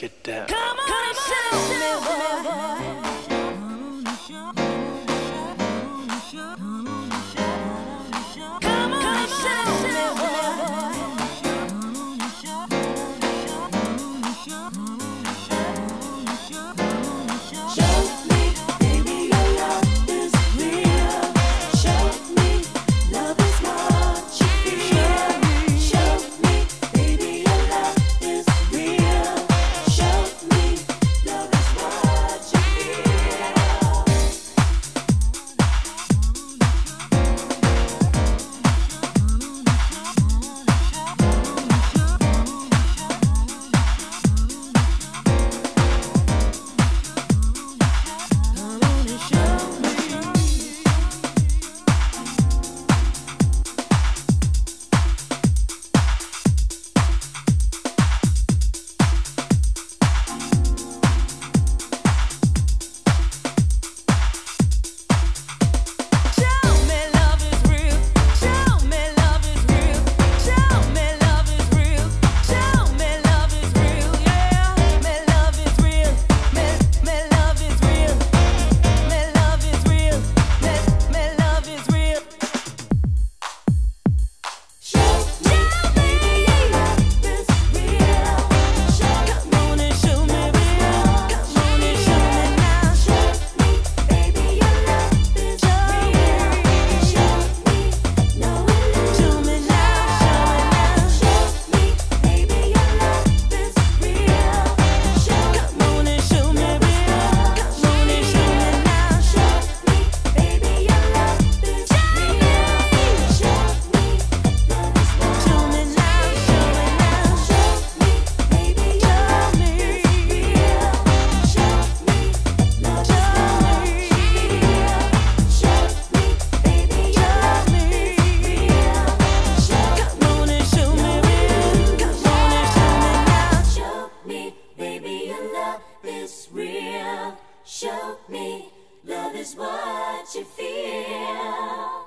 get down. Come on, come on, show me, boy. Come on, show me. this real. Show me love is what you feel.